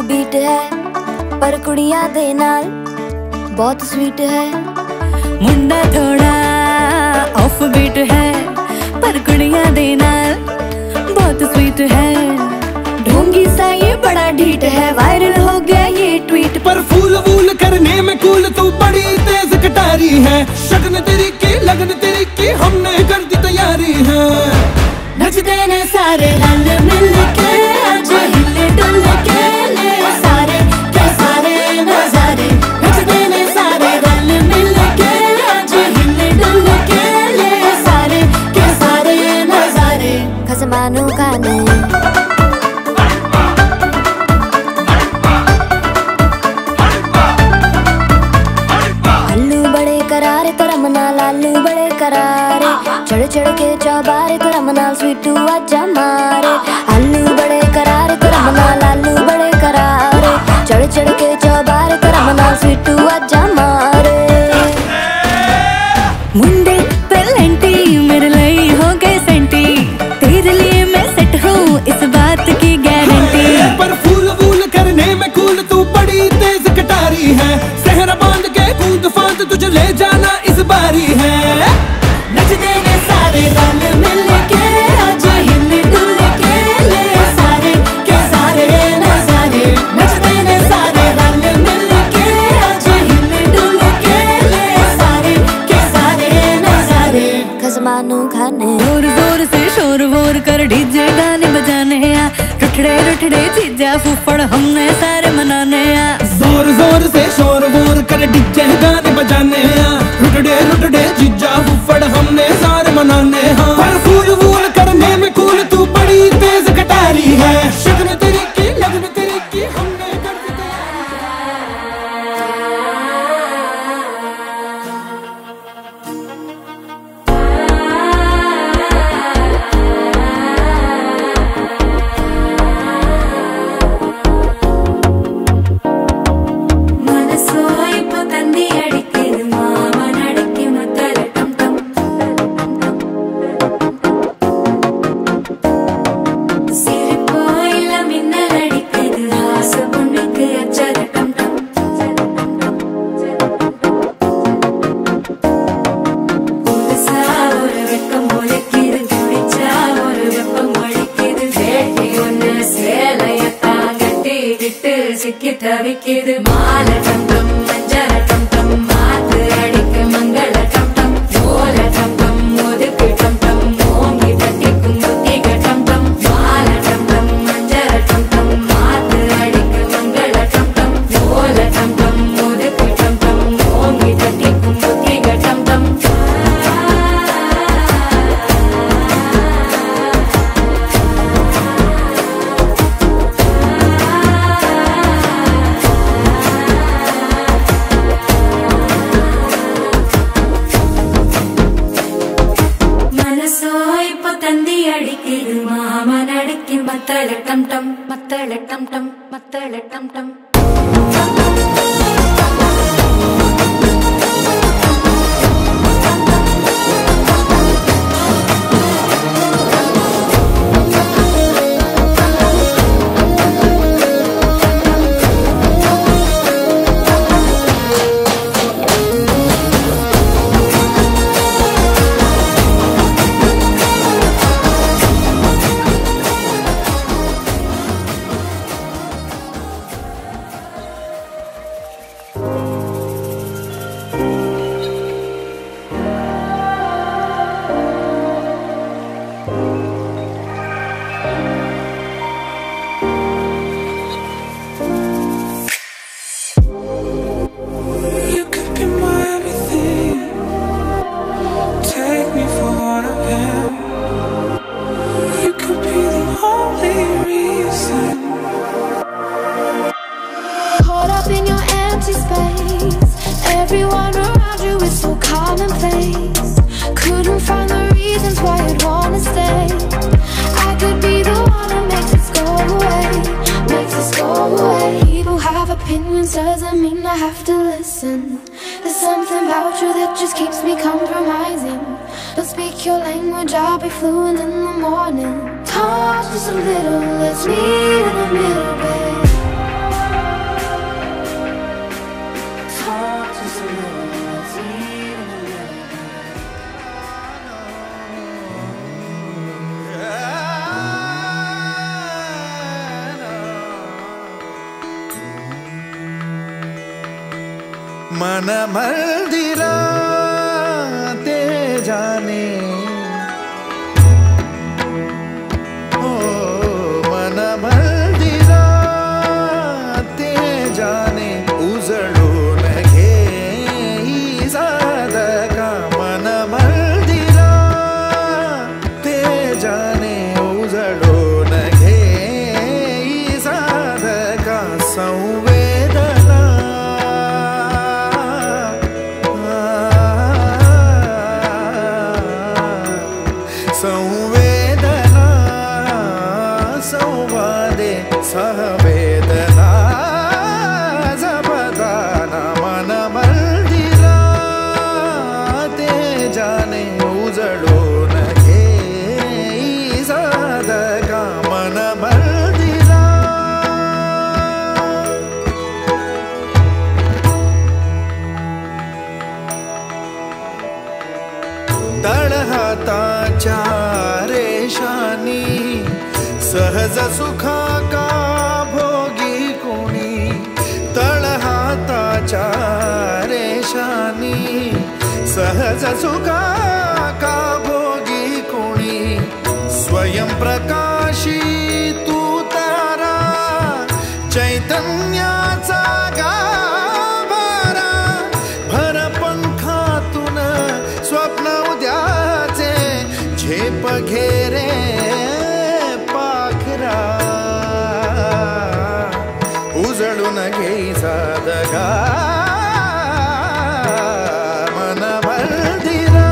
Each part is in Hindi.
ਆਫ ਬੀਟ ਹੈ ਪਰ ਕੁੜੀਆਂ ਦੇ ਨਾਲ ਬਹੁਤ ਸਵੀਟ ਹੈ ਮੁੰਡਾ ਥੋੜਾ ਆਫ ਬੀਟ ਹੈ ਪਰ ਕੁੜੀਆਂ ਦੇ ਨਾਲ ਬਹੁਤ ਸਵੀਟ ਹੈ ढोंगी सा ये बड़ा ढीठ है वायरल हो गया ये ट्वीट पर फूल वूल करने में कूल तू बड़ी तेज कटारी है शगन तेरी की लगन तेरी की हमने कर दी तैयारी है नचते ने सारे रल मिल के के चौबारे तो रमना स्वीटू आजा मारे आलू बड़े करारे तो रमना लालू बड़े करारे। चढ़ चढ़ के चौबारे तो रमना स्वीटू आजा मारे मुंडे पेलेंटी, मेरे लिए हो गए सेंटी। तेरे लिए मैं सेट हूँ इस बात की गारंटी पर फूल वूल करने में कूल तू बड़ी तेज कटारी है। सहरा बाँध के कूद फांद तुझे ले जाना इस बारी। रुठड़े फुफड़, हमने सारे मनाने ज़ोर ज़ोर से शोर, वोर कर डिजे गाने बजाने रुटड़े रुटड़े, जीजा फुफड़, हमने सारे मनाने ಉಸಳು ನಗೆ ಸಾದಗ ಮನ ಬರ್ದಿರಾ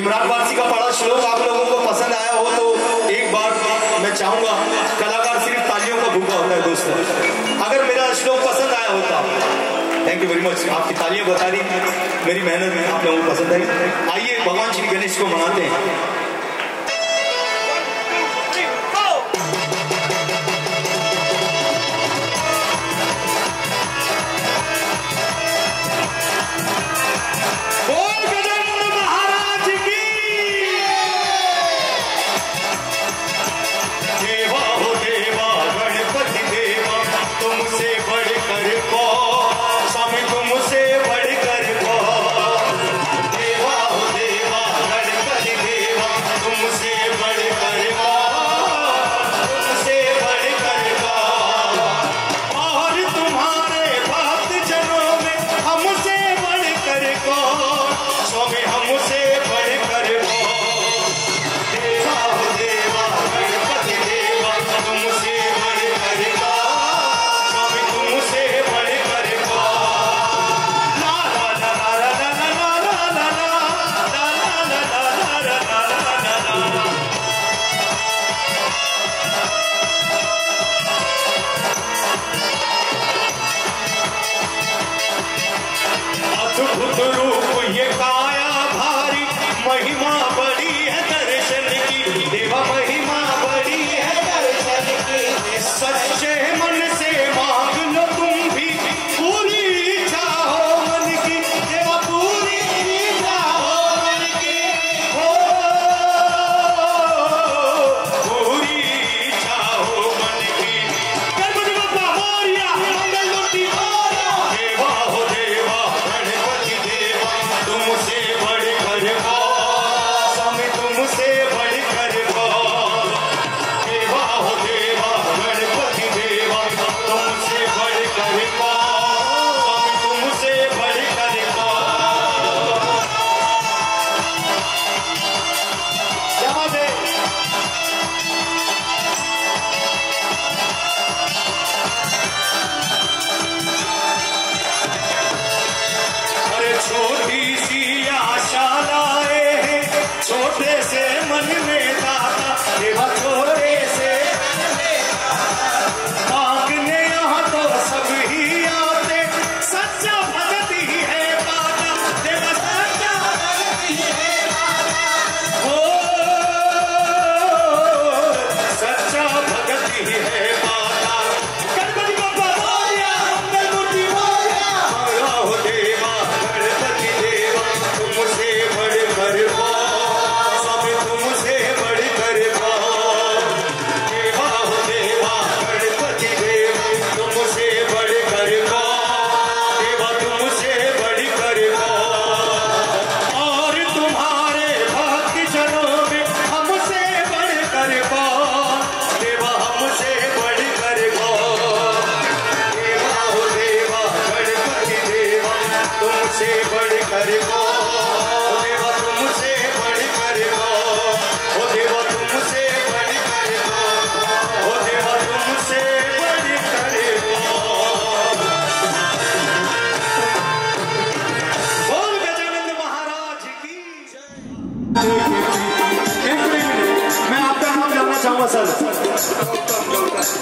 इमरान वारसी का पढ़ा श्लोक आप लोगों को पसंद आया हो तो एक बार मैं चाहूँगा कलाकार सिर्फ़ तालियों का भूखा होता है दोस्तों। अगर मेरा श्लोक पसंद आया होता थैंक यू वेरी मच आपकी तालियाँ बता दी। मेरी मेहनत में आप लोगों को पसंद आई। आइए भगवान श्री गणेश को मनाते हैं।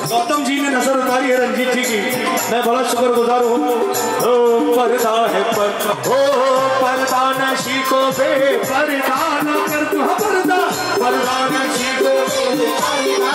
गौतम जी ने नज़र उतारी है, रंजीत जी की। मैं बड़ा शुक्रगुजार हूँ। ओ पर्दा है पर हो पर्दा नशी को बे पर्दा न कर तू पर्दा। पर्दा नशी को बे पर्दा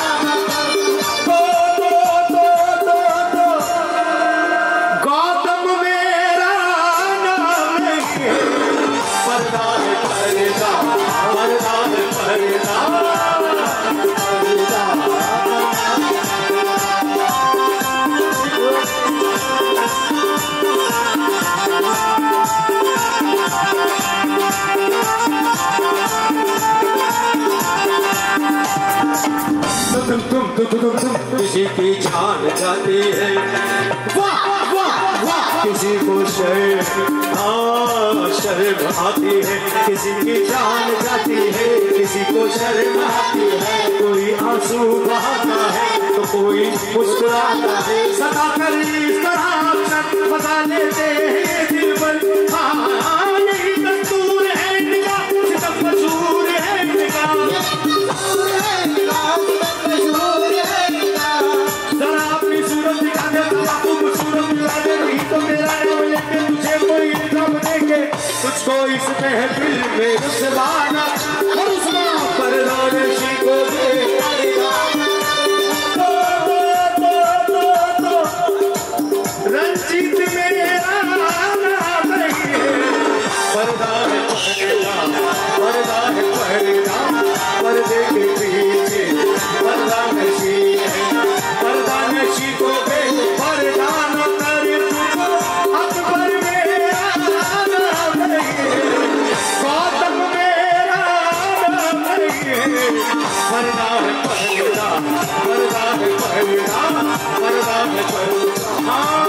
किसी की जान जाती है। वाह वाह वाह किसी को शर्म हाँ, शर्म आती है। किसी की जान जाती है, किसी को शर्म आती है। कोई आँसू बहाता है तो कोई मुस्कुराता है। सदा करी सदा तरह लेते हैं, दिल पर। हाँ, हाँ, महफिल में रुसवाना रुसवा पर रोने को दे। Oh.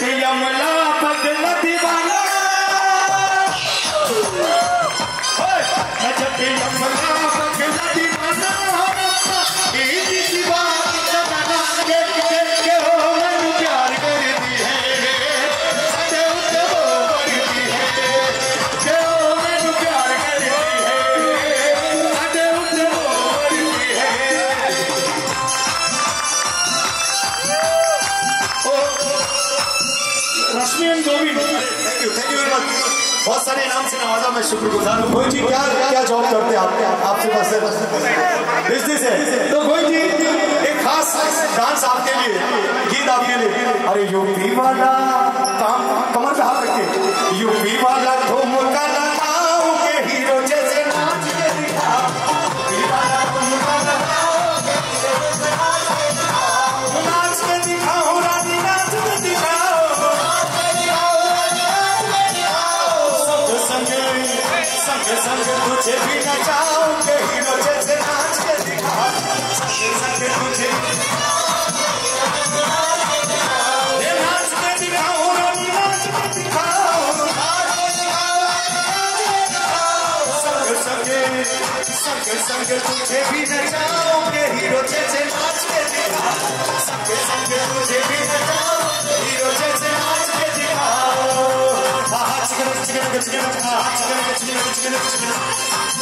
Hey! मैं शुक्रगुजार हूँ। गोई जी, क्या क्या जॉब करते हैं आपके आपसे बस बिज़नेस है। तो गोई जी, एक खास डांस आपके लिए, गीत आपके लिए। अरे, यूपी वाला, काम कमर पे हाथ रखे यूपी वाला धूम का ठोमकाला संग तुझे भी नचाओगे हीरो जैसे नाच के दिखा संग संग तुझे भी नचाओगे हीरो जैसे नाच के दिखा हाथ चिकन चिकन चिकन हाथ चिकन चिकन चिकन चिकन। हाँ,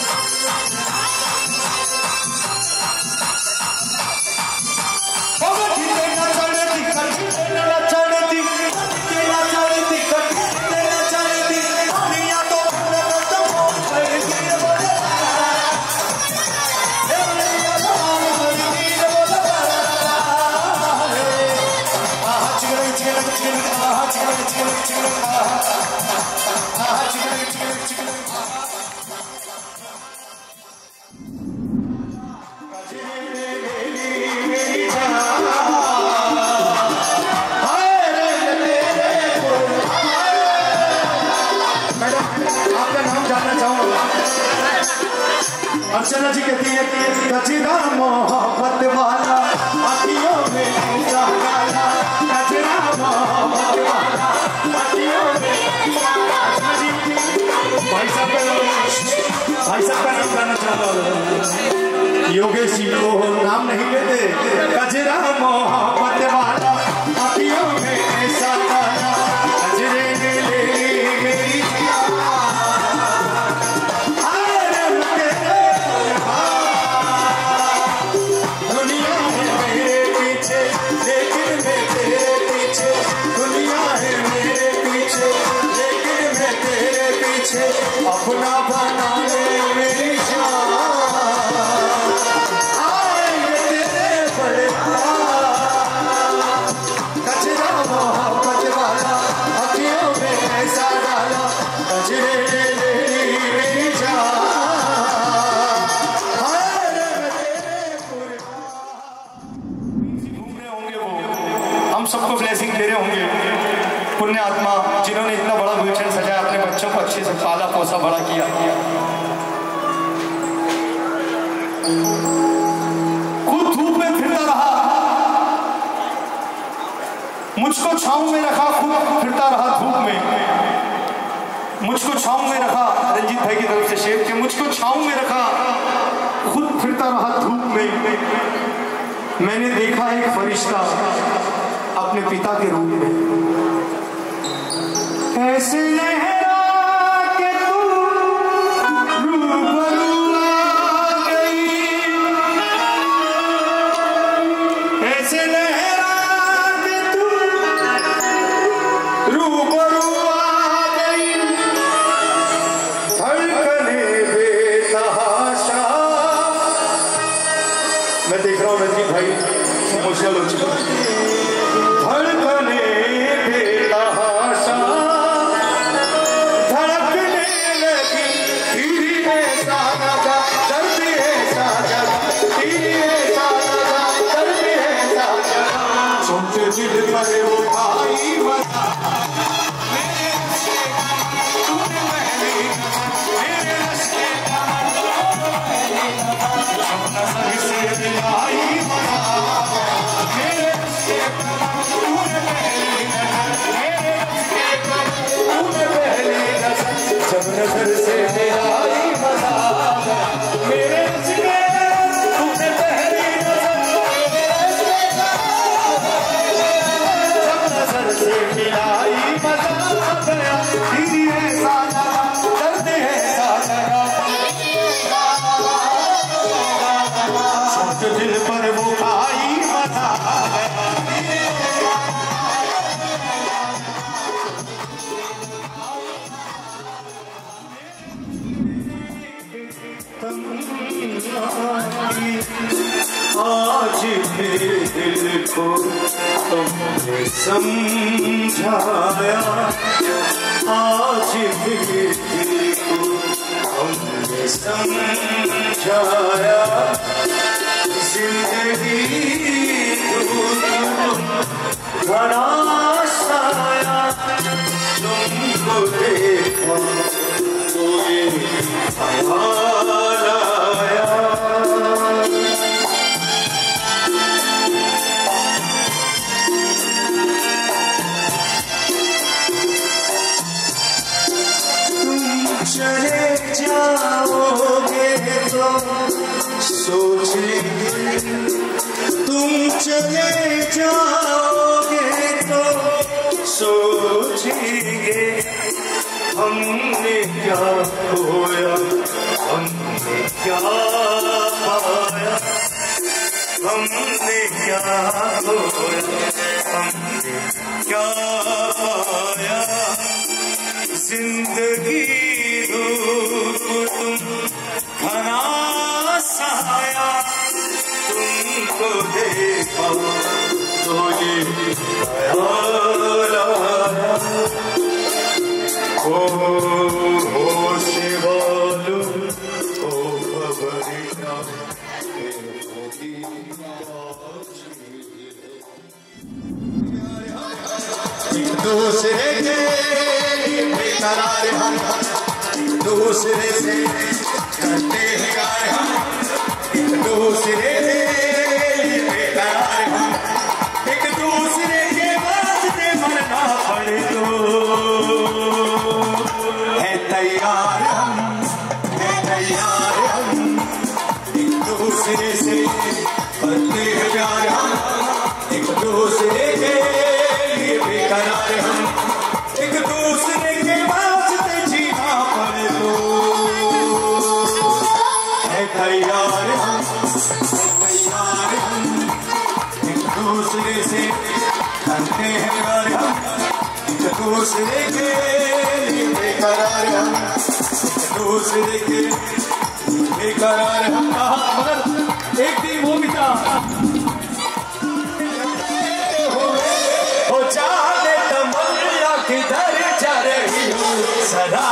एक फरिश्ता अपने पिता के रूप में। ऐसे ऐसे बेकरार हम दूसरे के बेकरार हम कहा मगर एक दिन वो भी था हो जाने तमन्ना किधर जा रही हो? सदा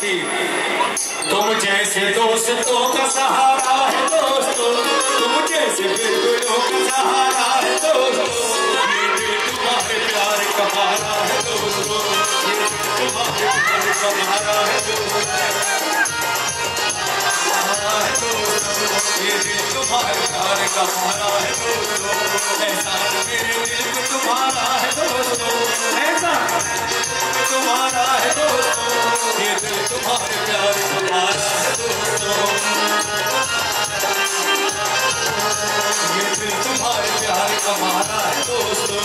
तुम जैसे दोस्तों का सहारा है दोस्तों। तुम जैसे बिल्कुलों का सहारा है दोस्तों। तुम्हारे प्यार का मारा है दोस्तों। तुम्हारे प्यार का मारा है दोस्तों। मारा है दोस्तों तुम्हारा है दोस्तों तुम्हारा है दोस्तों ये दिल है दोस्तों ये तुम्हारे प्यार का है दोस्तों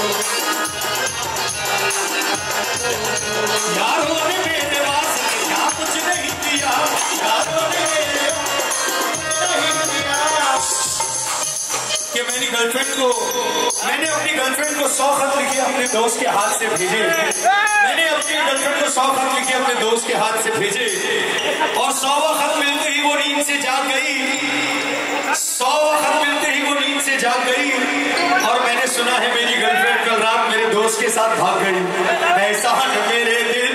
यारों ने मेरे वास्ते क्या कुछ नहीं किया यारों ने मेरे नहीं किया कि मेरी गर्लफ्रेंड को, मैंने अपनी गर्लफ्रेंड को सौ खत लिखे अपने दोस्त के हाथ से भेजे। मैंने अपनी गर्लफ्रेंड को सौ खत लिखे अपने दोस्त के हाथ से भेजे। और सौवा खत मिलते ही वो नींद से जाग गई। सौ खत मिलते ही वो नींद से जाग गई। और मैंने सुना है मेरी गर्लफ्रेंड कल रात मेरे दोस्त के साथ भाग गई। ऐसा मेरे दिल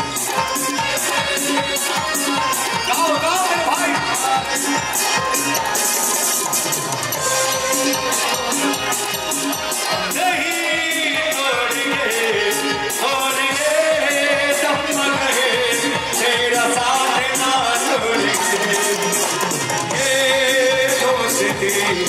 Hey.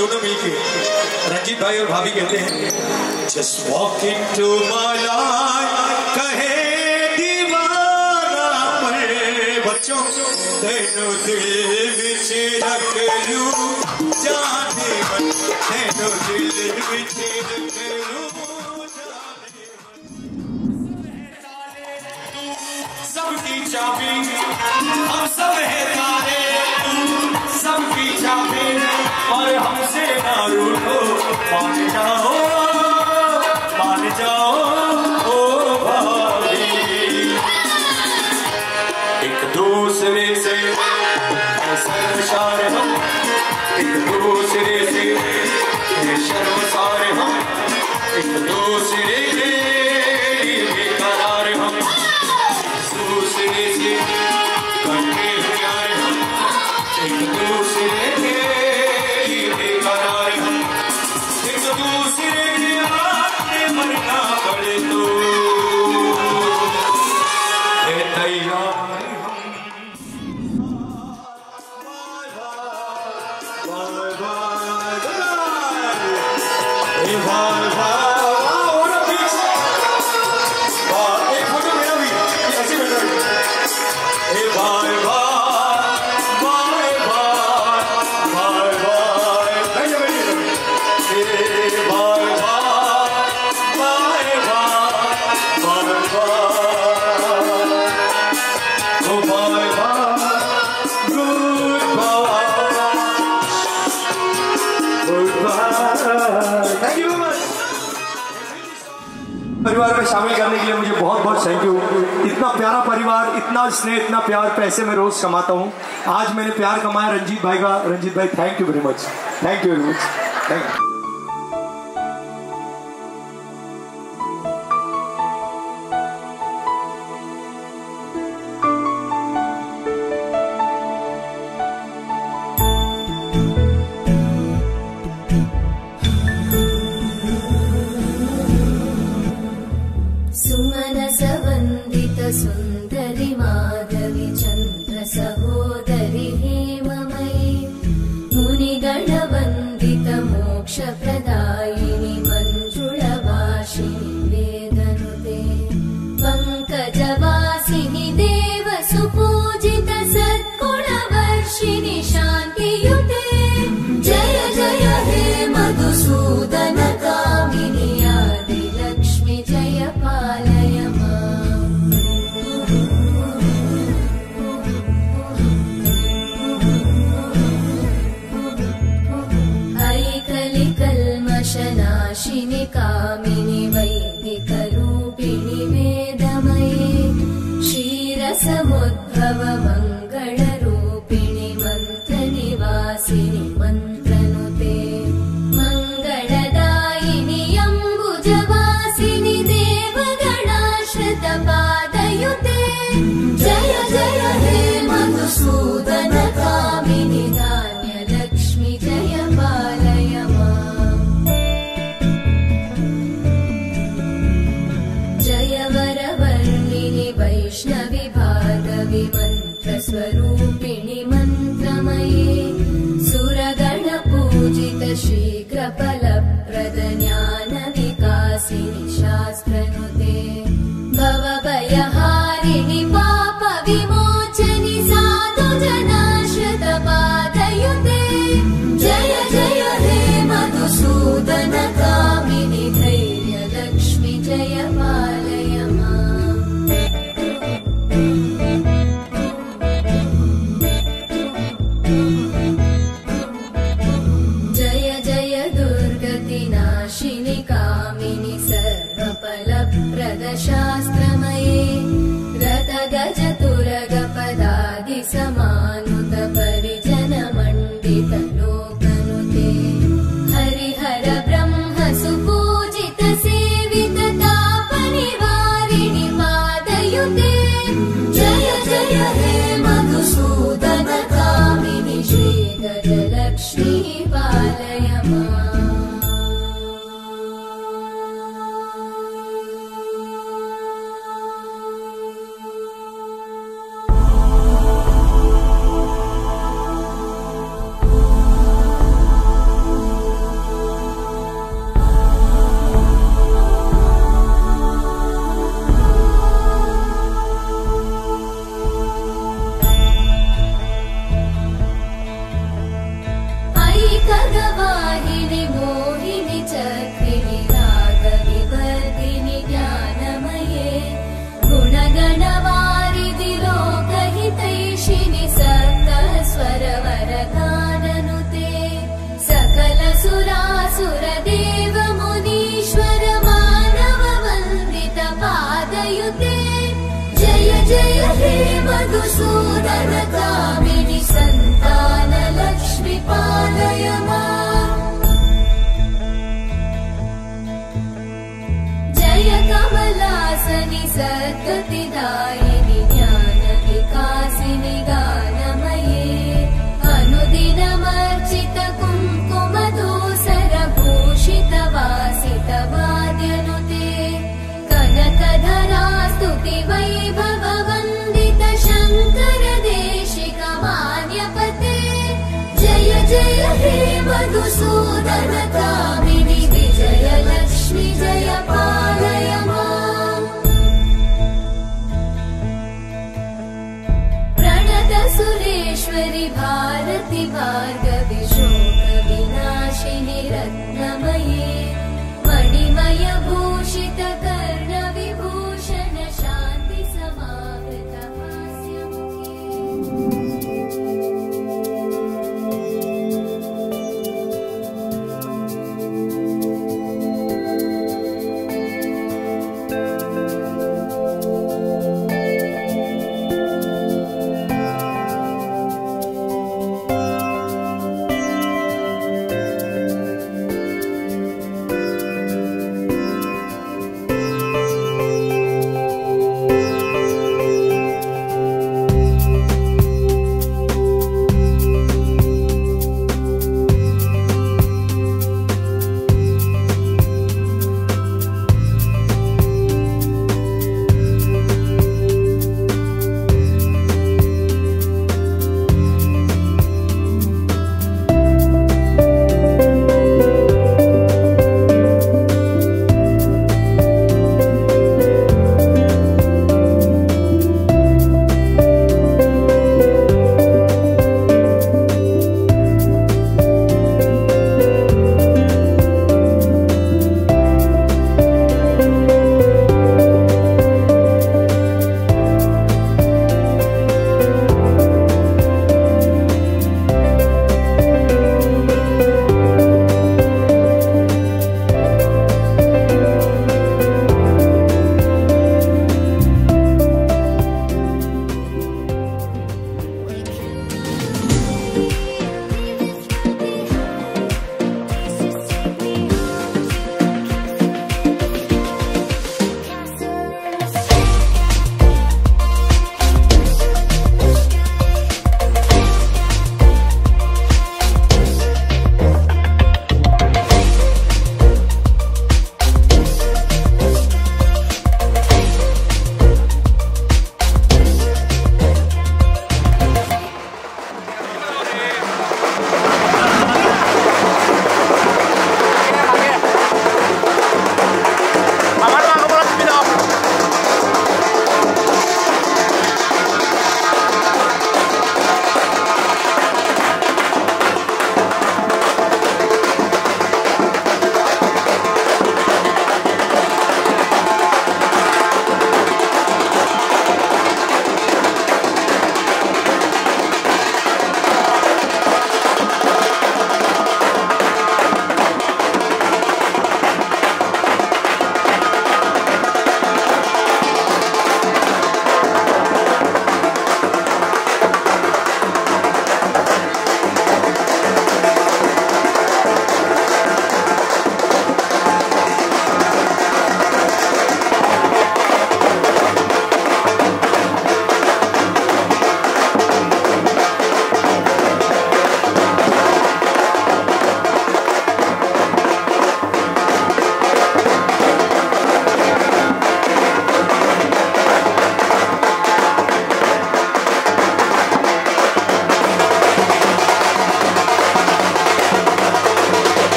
दोनों मिलके, रंजीत भाई और भाभी कहते हैं just walk into my कहे दीवाना पर बच्चों, तेनो दिल विच रख लूँ, जाने मन, तेनो दिल विच रख लूँ सबकी चाबी, हम सब है हमसे ना रूठो मान जाओ मान जाओ स्नेह इतना प्यार पैसे में रोज कमाता हूँ। आज मैंने प्यार कमाया रंजीत भाई का। रंजीत भाई thank you very much thank you very much thank you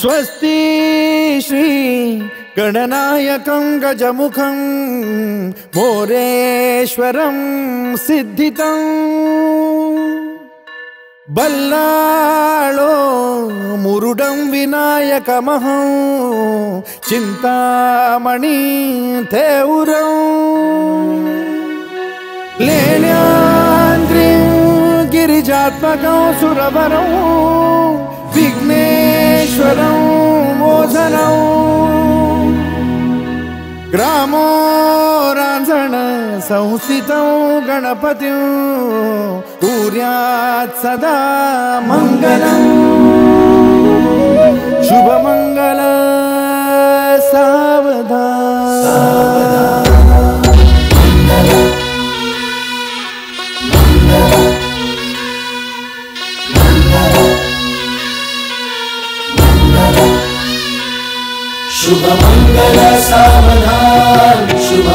स्वस्ति श्री गणनायकं गजमुखं मोरेश्वरं सिद्धितम् बल्लाळो मुरुडं विनायकमहं चिन्तामणि थे लेण्यान्द्रिं गिरिजात्मकं सुरवरौ। ईश्वरौ मोदरौ ग्रामो राजन् संस्थितौ गणपतिं। कुर्यात् सदा मङ्गलम् शुभमङ्गल सावधा सर्वदा शुभ मङ्गल सावधान शुभ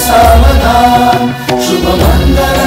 सावधान शुभ मङ्गल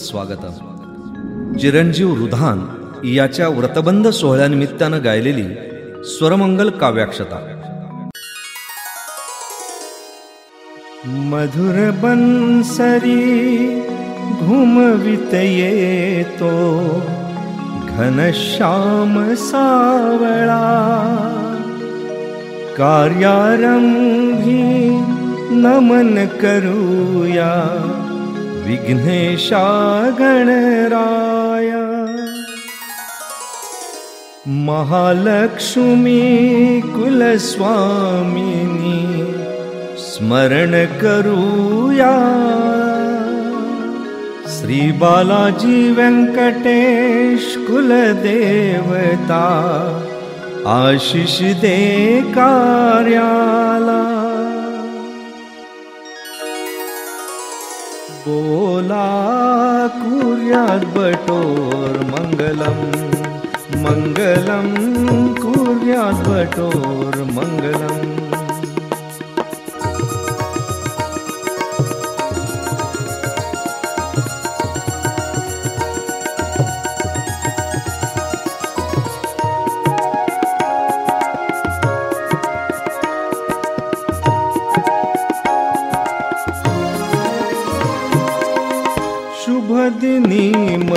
स्वागतम. चिरंजीव रुधान याच्या व्रतबंध सोहळ्यानिमित्तानं गायलेली स्वरमंगल काव्याक्षता. मधुर बंसरी घुमवित येतो घनश्याम सावळा. कार्यारंभी नमन करूया विघ्नेशा गणराया महालक्ष्मी कुलस्वामिनी स्मरण करूया। श्री बालाजी व्यंकटेश कुलदेवता आशिष दे कार्याला कोला कुर्यात् वटोर् मङ्गलं मङ्गलं कुर्याद् वटोर् मङ्गलम्।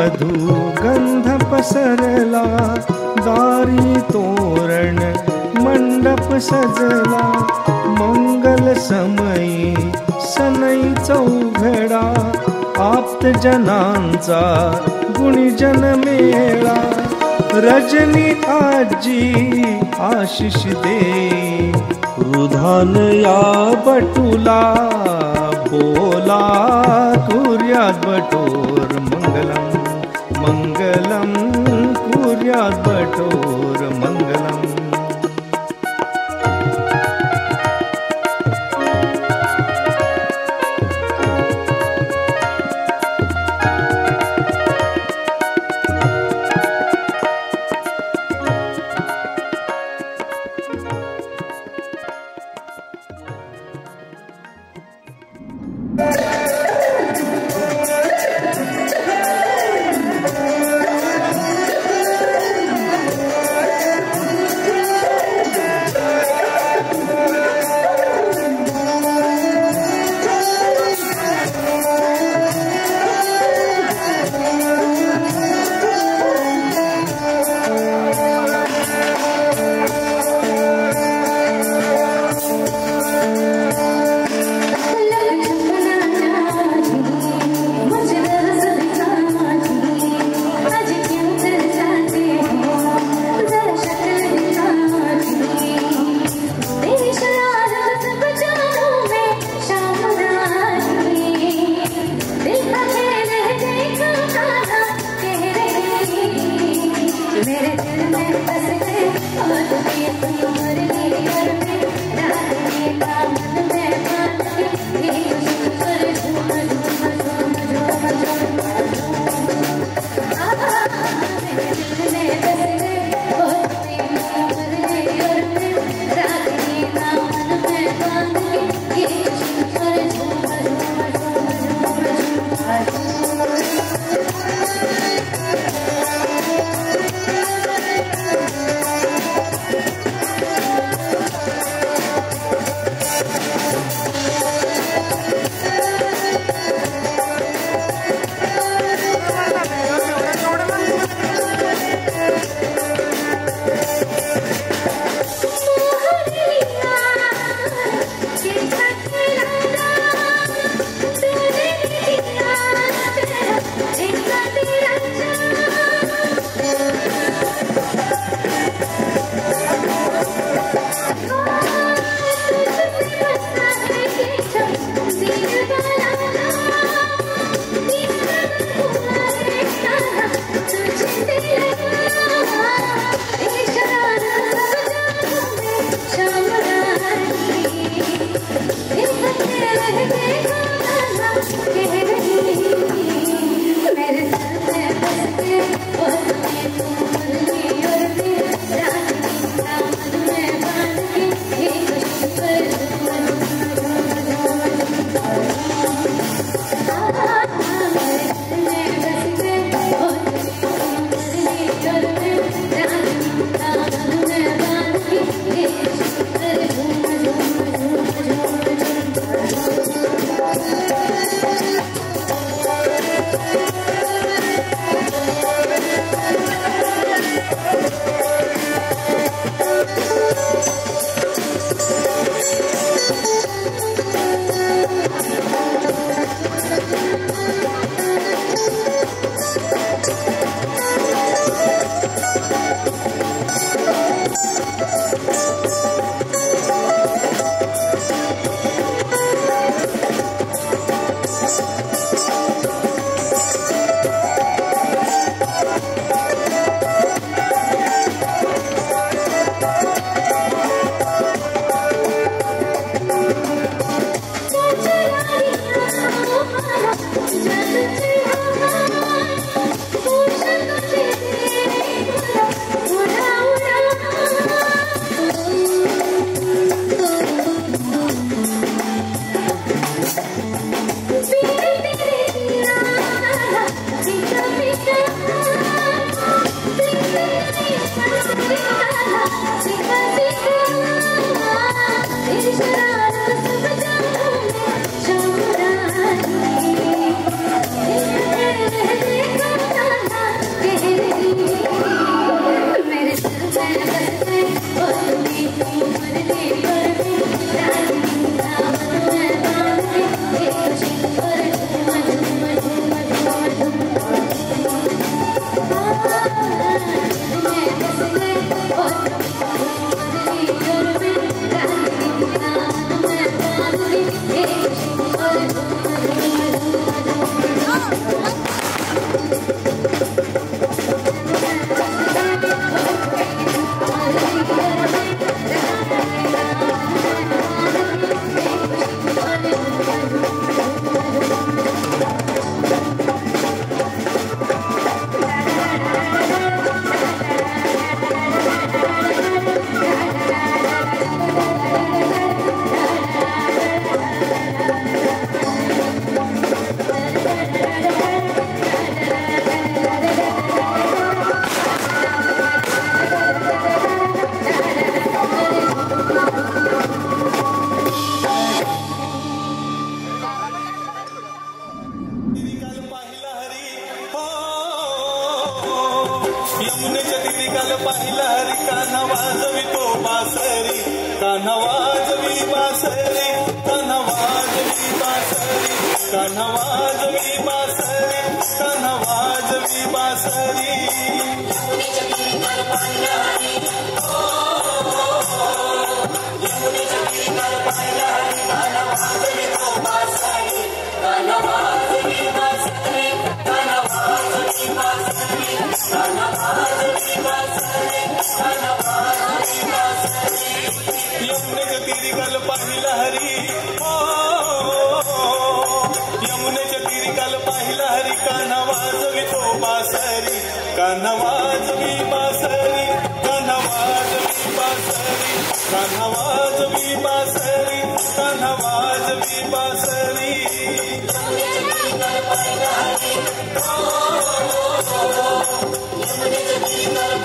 मधु गंध पसरला दारी तोरण मंडप सजला मंगल समयी सनई चौघडा आप्त जनांचा गुणीजन मेळा. रजनी आजी आशिष दे रुधान या बटुला बोला कुर्यात बटोर मंगलम. ङ्गलं कुर्य काल पाहिला हरी तो बासरी कानावाजवी बासरी कानावाजवी बासरी कानावाजवी बासरी कानावाजवी बासरी. Oh, oh, oh, oh, oh, oh, oh, oh, oh, oh, oh, वाजवी बासरी कान्हा वाजवी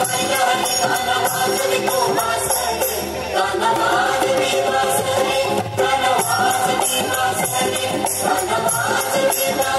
बासरी बारा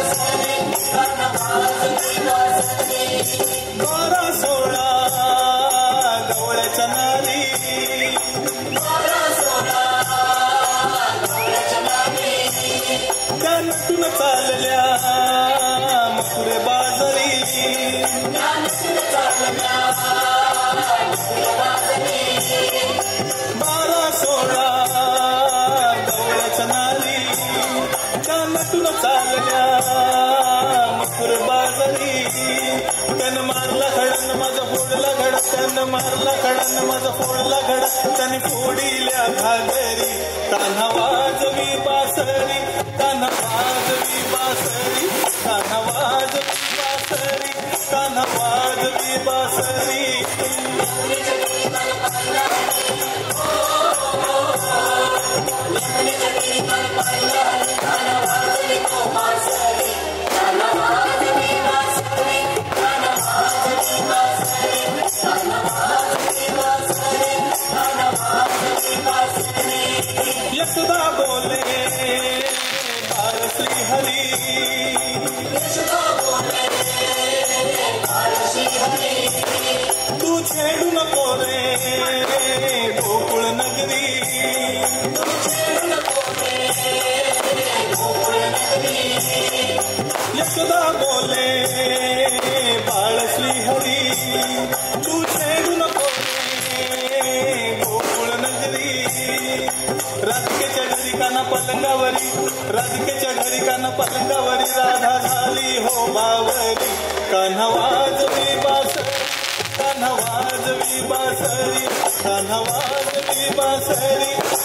मारला खडन माझा फोडला घड त्याने फोडिल्या घागरी कान्हा वाजवी बासरी कान्हा वाजवी बासरी कान्हा वाजवी बासरी कान्हा वाजवी बासरी यशोदा बोले बाळसली हरी तू छेडू नको गोकुळ नगरी. राधिकेच्या घरी काना पलंगावरी राधिकेच्या घरी काना पलंगावरी राधा झाली हो बावरी. कान्हा वाजवी बासरी कान्हा वाजवी बासरी कान्हा वाजवी बासरी.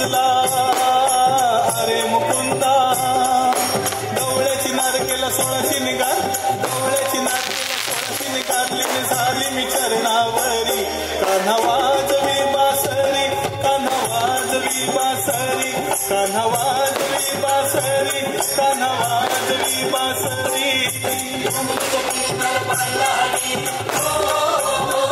विनवी अरे मुकुंदा डवळ्याची नारकेला सोळाची निघाल गवळ्याची नारकेला सोळाची निघाली मी झाली मी चरणावरी. कान्हा वाजवी बासरी कान्हा वाजवी बासरी कान्हा वाजवी बासरी कान्हा वाजवी बासरी हो, हो, हो,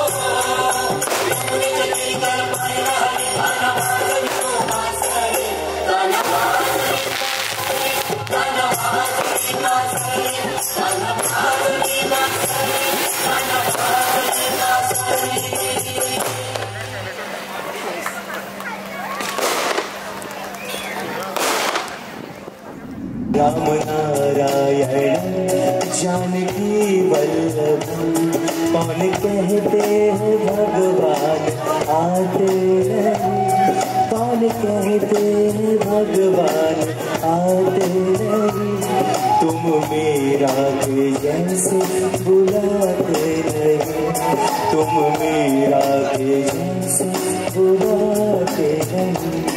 राम नारायण जानकी वल्लभ कौन कहते हैं भगवान, आते कौन कहते हैं भगवान, आते नहीं। तुम मेरा के जैसे बुलाते रहे तुम मेरा के जैसे बुलाते नहीं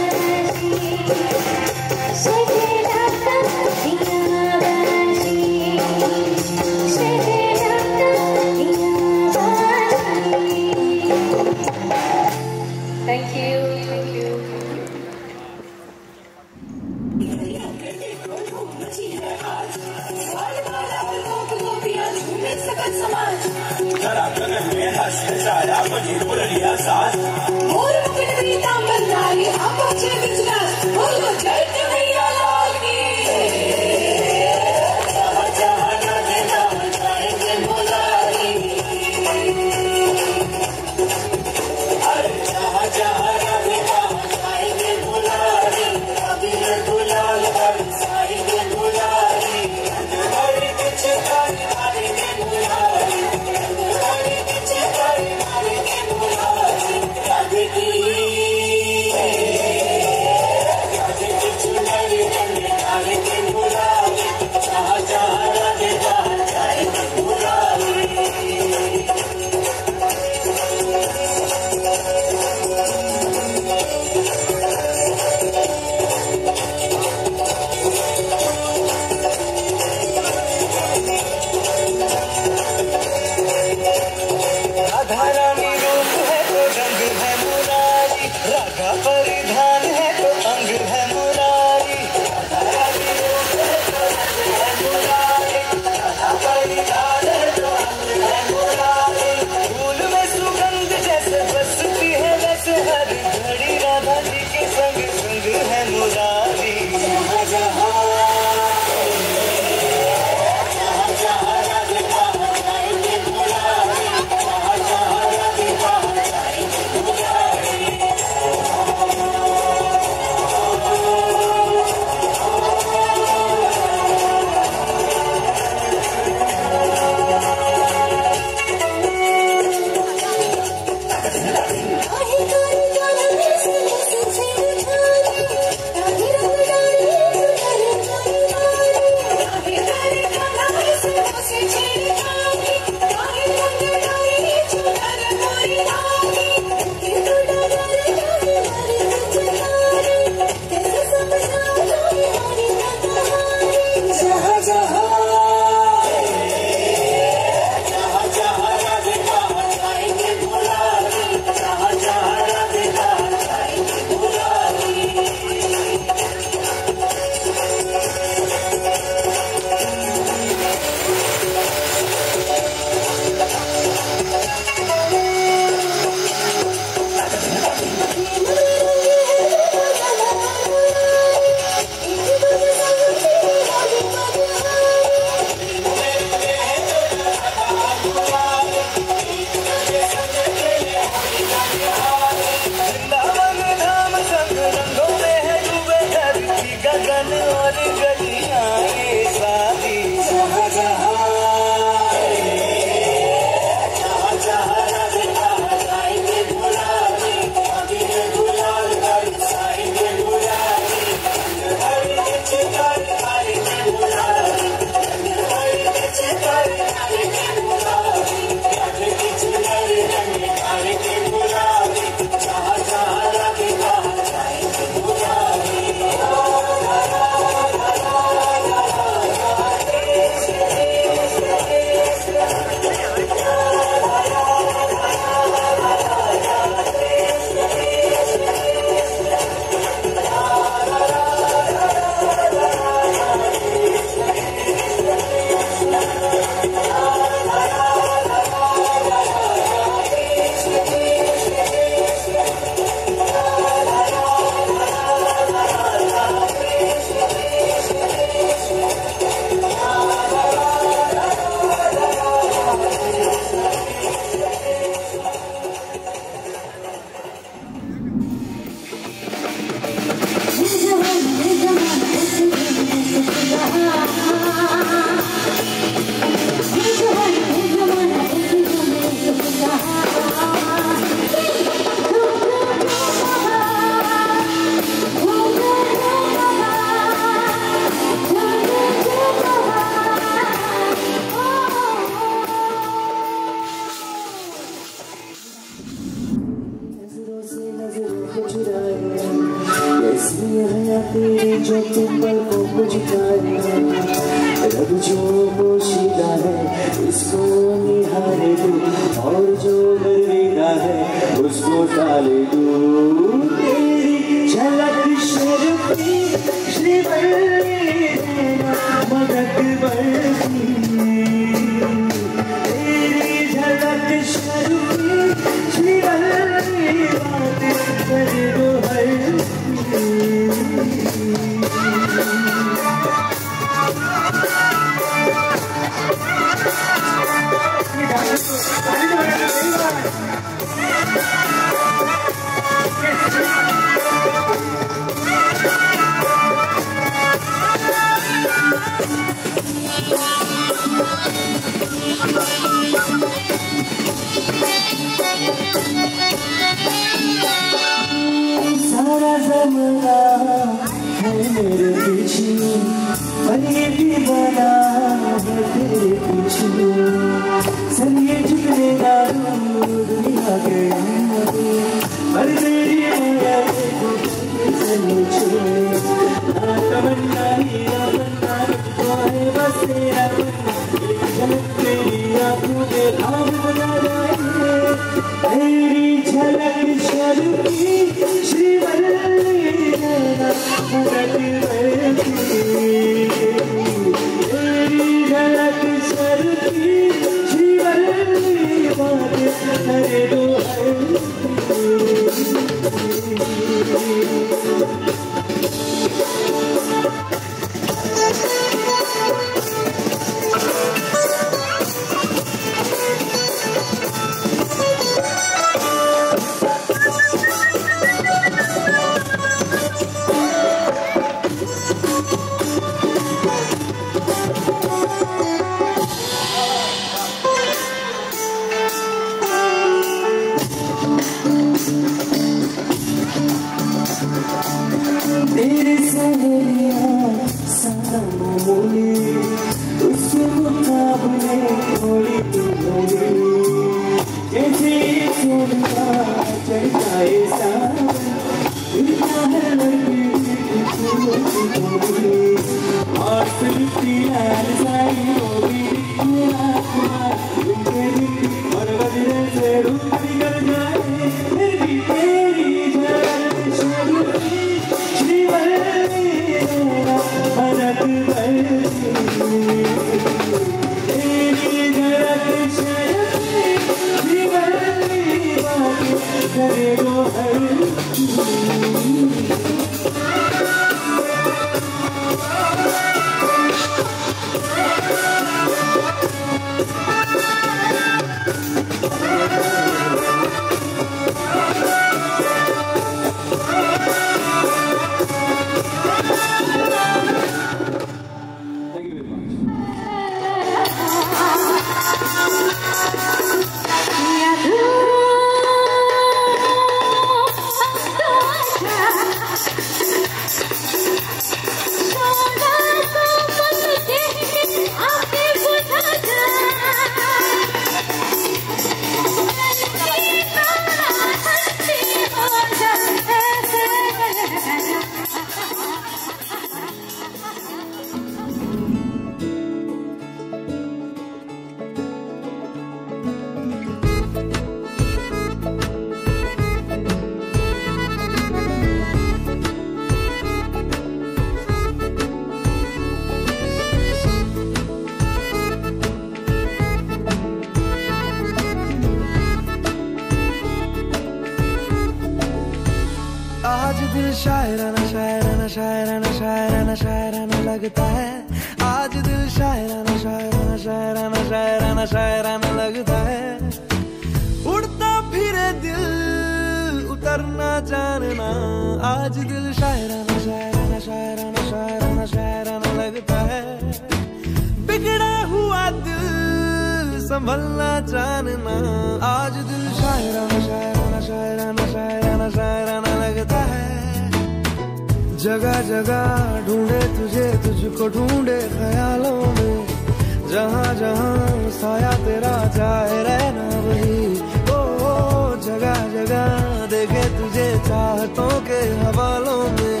देखे तुझे चाहतों के हवालों में।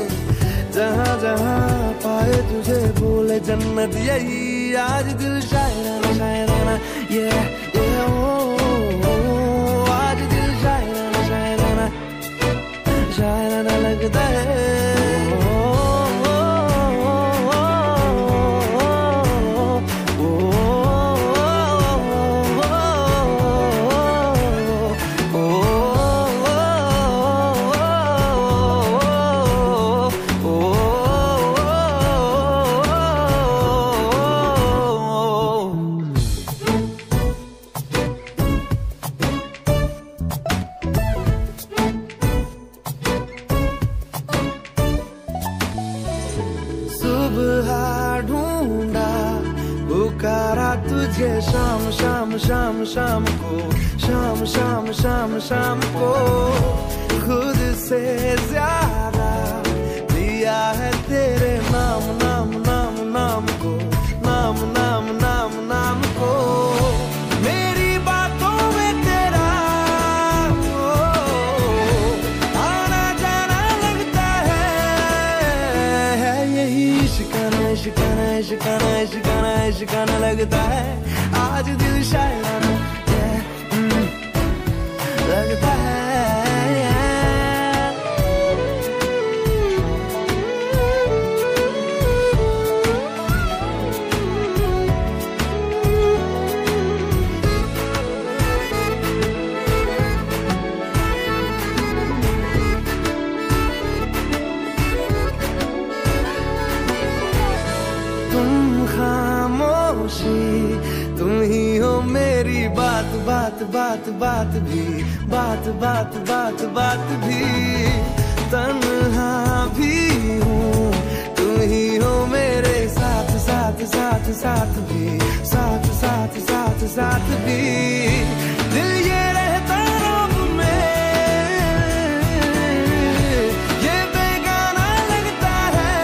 जहाँ जहाँ पाए तुझे बोले जन्नत यही आज दिल शायराना शायराना ये ये ओ, ओ आज दिल शायराना शायराना शायराना लगता है। गाना लगता है। बात बात भी, बात बात बात बात भी। तन्हा भी हूँ, तू ही हो मेरे साथ साथ साथ साथ भी, साथ साथ साथ साथ भी। दिल ये रहता रब में, ये बेगाना लगता है।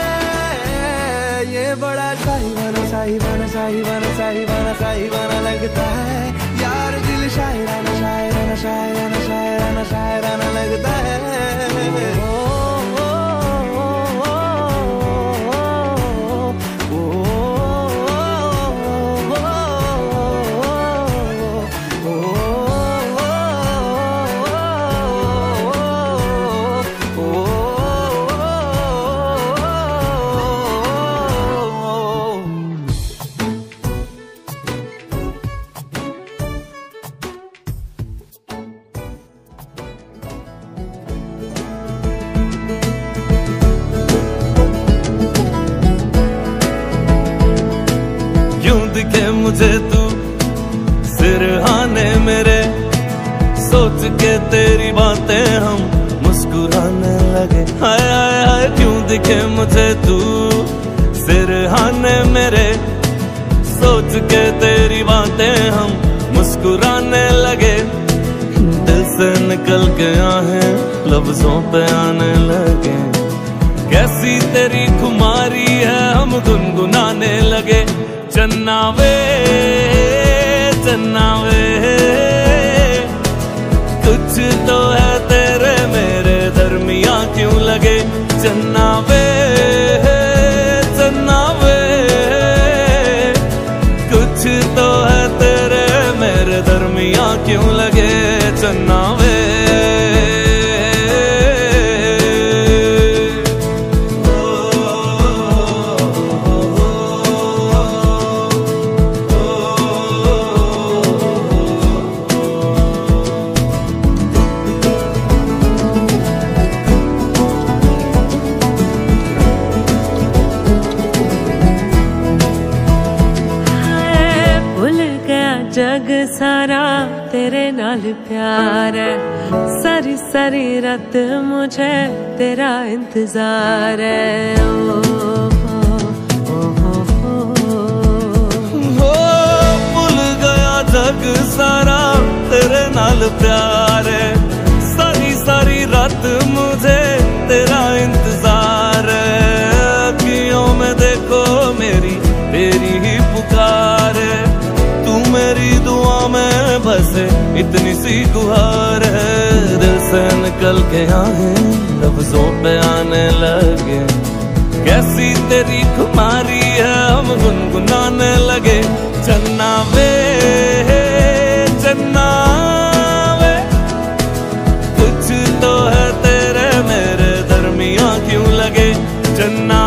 ये बड़ा साहिबाना साहिबाना साहिबाना साहिबाना साहिबाना लगता है। हाय हाय हाय क्यों दिखे मुझे तू? सिर सिरहाने मेरे, सोच के तेरी बातें हम मुस्कुराने लगे। दिल से निकल के आहे लफ्जों पे आने लगे। कैसी तेरी खुमारी है, हम गुनगुनाने लगे। चन्ना वे चन्ना वे कुछ तो है लगे चन्ना रात मुझे तेरा इंतज़ार है। ओ, ओ, भूल गया जग सारा तेरे नाल प्यार है। सारी सारी रात मुझे तेरा इंतज़ार है। अखियों में देखो मेरी तेरी ही पुकार है। तू मेरी दुआ में बसे इतनी सी गुहार निकल गया है, लफ्जों पे आने लगे। कैसी तेरी खुमारी है, हम गुनगुनाने लगे। चन्ना वे चन्ना वे कुछ तो है तेरे मेरे दरमिया क्यों लगे? चन्ना